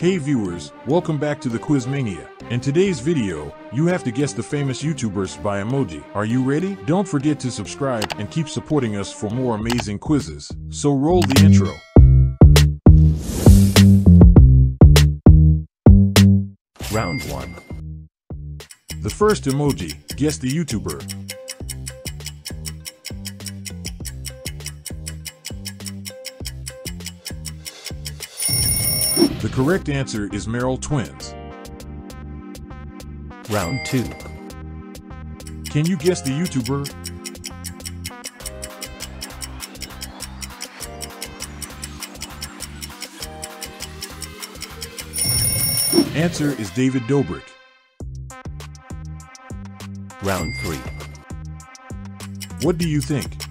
Hey viewers, welcome back to the Quizmania. In today's video, you have to guess the famous YouTubers by emoji. Are you ready? Don't forget to subscribe and keep supporting us for more amazing quizzes. So roll the intro. Round 1. The first emoji, guess the YouTuber. The correct answer is Merrell Twins. Round 2. Can you guess the YouTuber? Answer is David Dobrik. Round 3. What do you think?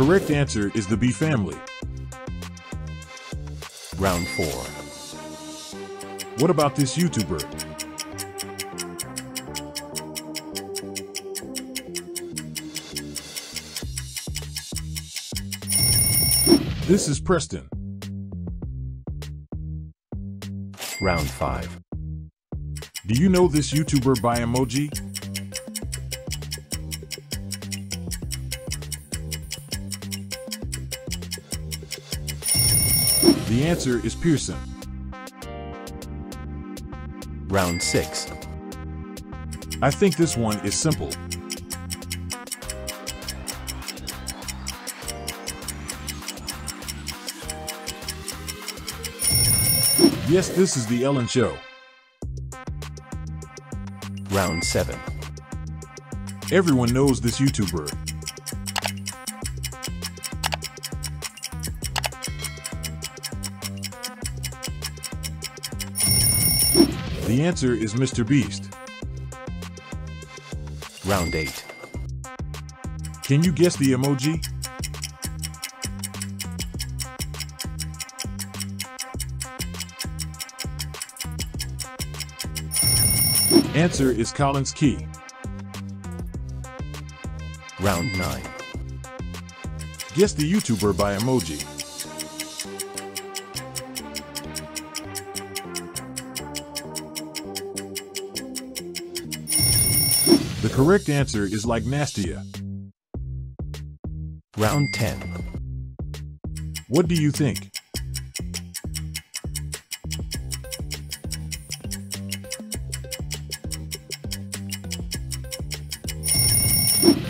Correct answer is the bee family. Round 4. What about this YouTuber? This is Preston. Round 5. Do you know this YouTuber by emoji? The answer is Pierson. Round 6. I think this one is simple. Yes, this is The Ellen Show. Round 7. Everyone knows this YouTuber. The answer is Mr. Beast. Round 8. Can you guess the emoji? Answer is Collins Key. Round 9. Guess the YouTuber by emoji. The correct answer is like Nastya. Round 10. What do you think?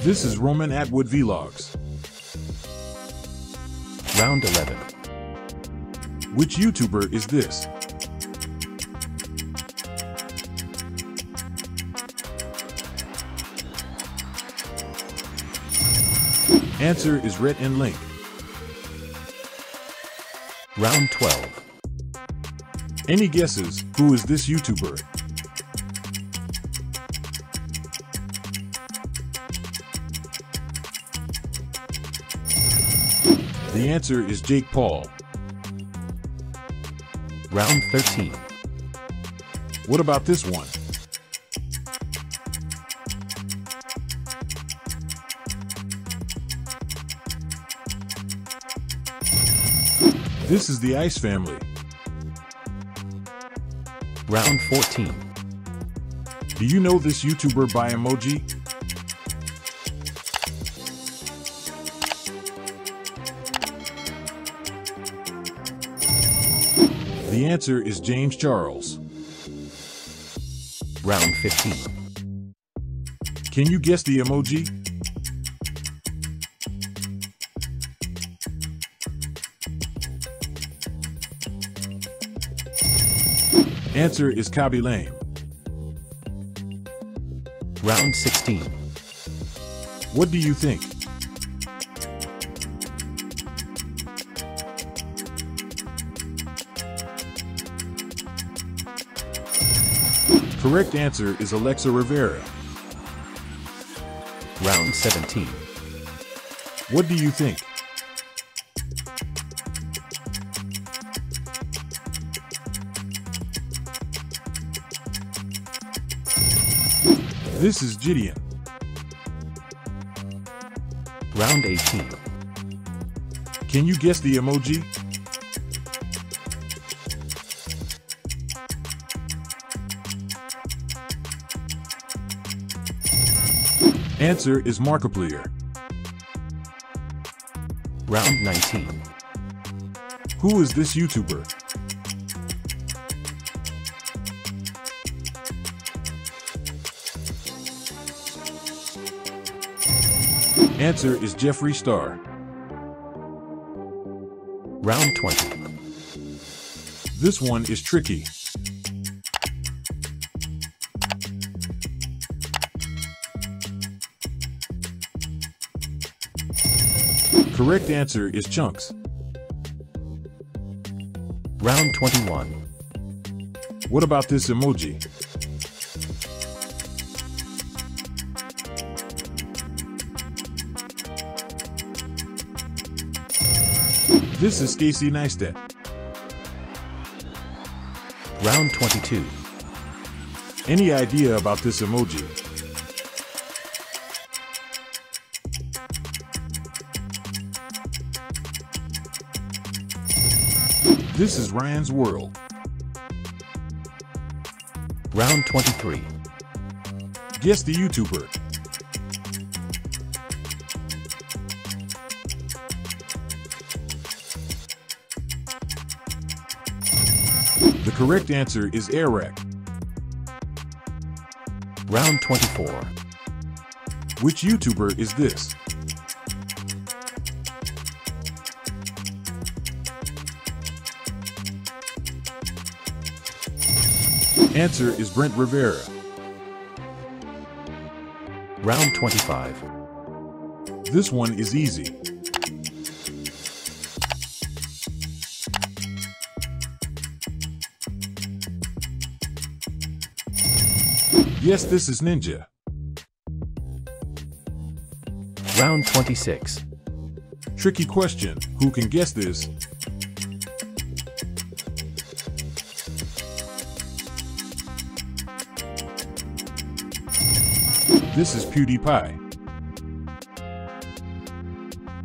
This is Roman Atwood Vlogs. Round 11. Which YouTuber is this? Answer is Rhett and Link. Round 12. Any guesses? Who is this YouTuber? The answer is Jake Paul. Round 13. What about this one? This is the ACE family. Round 14. Do you know this YouTuber by emoji? The answer is James Charles. Round 15. Can you guess the emoji? Answer is Khaby Lame. Round 16. What do you think? Correct answer is Alexa Rivera. Round 17. What do you think? This is Gideon. Round 18. Can you guess the emoji? Answer is Markiplier. Round 19. Who is this YouTuber? Answer is Jeffree Star. Round 20. This one is tricky. Correct answer is Chunkz. Round 21. What about this emoji? This is Casey Neistat. Round 22. Any idea about this emoji? This is Ryan's World. Round 23. Guess the YouTuber. The correct answer is Airrack. Round 24. Which YouTuber is this? Answer is Brent Rivera. Round 25. This one is easy. Yes, this is Ninja. Round 26. Tricky question. Who can guess this? This is PewDiePie.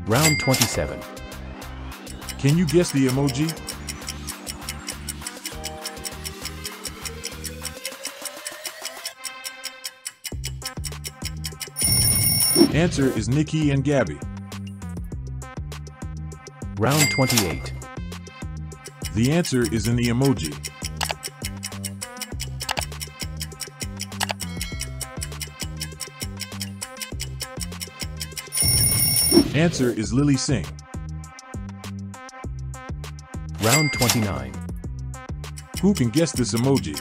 Round 27. Can you guess the emoji? Answer is Niki and Gabi. Round 28. The answer is in the emoji. Answer is Lilly Singh. Round 29. Who can guess this emoji?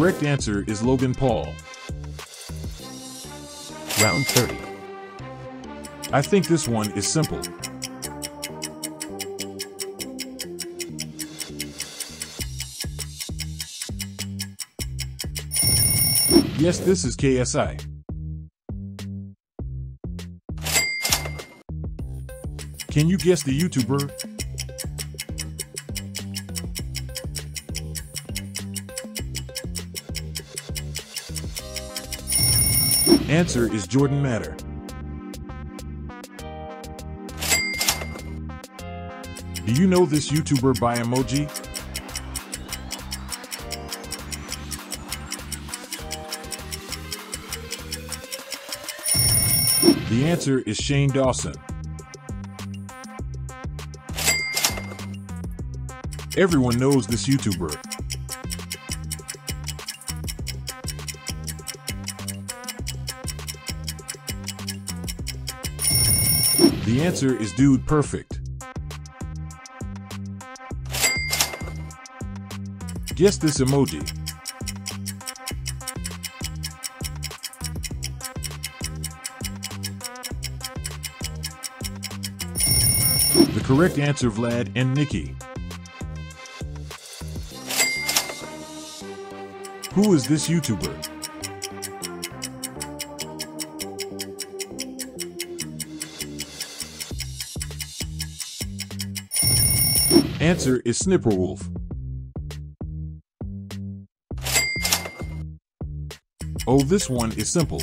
Correct answer is Logan Paul. Round 30. I think this one is simple. Yes, this is KSI. Can you guess the YouTuber? Answer is Jordan Matter. Do you know this YouTuber by emoji? The answer is Shane Dawson. Everyone knows this YouTuber. The answer is Dude Perfect. Guess this emoji. The correct answer, Vlad and Niki. Who is this YouTuber? Answer is SniperWolf. Oh, this one is simple.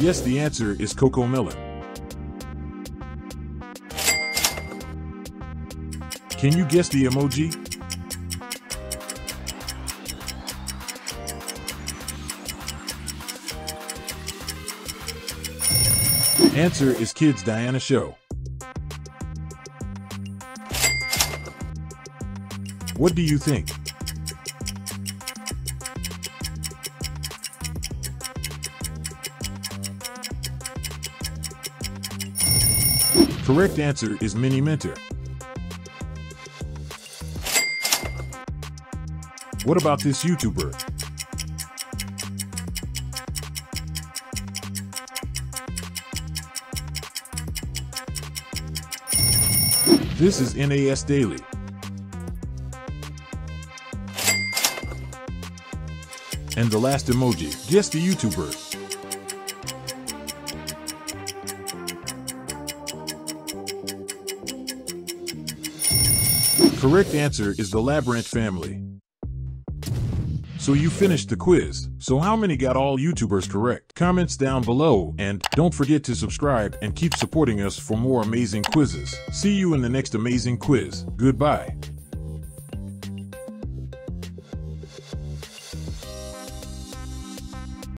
Yes, the answer is Cocomelon. Can you guess the emoji? Answer is Kids Diana Show. What do you think? Correct answer is Miniminter. What about this YouTuber? This is NAS Daily. And the last emoji, guess the YouTuber. Correct answer is the LaBrant family. So you finished the quiz. So how many got all YouTubers correct? Comments down below and don't forget to subscribe and keep supporting us for more amazing quizzes. See you in the next amazing quiz. Goodbye.